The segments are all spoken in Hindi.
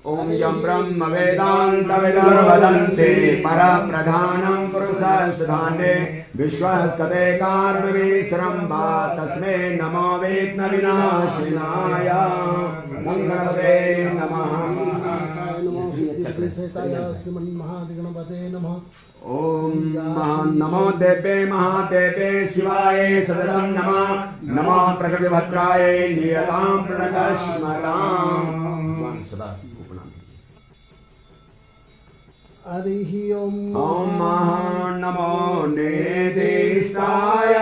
ॐ ब्रह्म वेदान्तविदर्वदन्ते परप्रधानं पुरुषस्धाने विश्वस्कते कार्मवीश्वरं वा तस्मै नमो वेद्नविनाशिनाय मङ्गलपते नमः। श्रीमन्महादिगणपते नमः ॐ नमो देवे महादेवे शिवाय सदनं नमः। नमो प्रकृतिभद्राय नियतां प्रणतस्मराम् हरिः ॐ ॐ महानमो नेदिष्टाय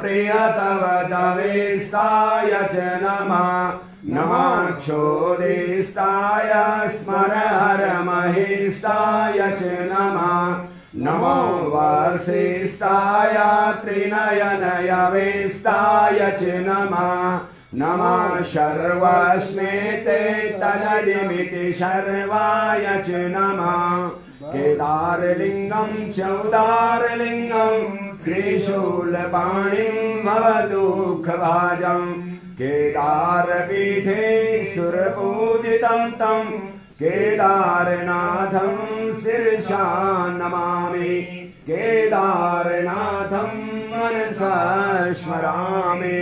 प्रियतवदवेष्टाय च नमः। नमः क्षोदिष्टाय स्मरहरमहिष्टाय च नमः। नमो वर्षिष्टाय त्रिनयनयवेष्टाय च नमः। नमः शर्वस्मेते तदनिमिति शर्वाय च नमः केदारलिङ्गं च उदारलिङ्गं श्रीशूलपाणिं भवदुःखभाजम् केदारपीठे सुरपूजितं तं केदारनाथं शिरसा नमामि, केदारनाथं मनसा स्मरामि।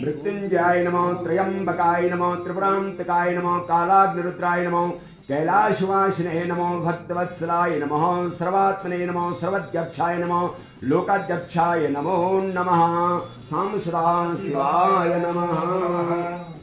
मृत्युञ्जयाय नमो त्र्यम्बकाय नमो त्रिपुरान्तकाय नमो कालाग्निरुद्राय नमो कैलाशवासिने नमो भक्तवत्सलाय नमः सर्वात्मने नमो सर्वध्यक्षाय नमो लोकाध्यक्षाय नमो नमः सांसदा शिवाय नमः।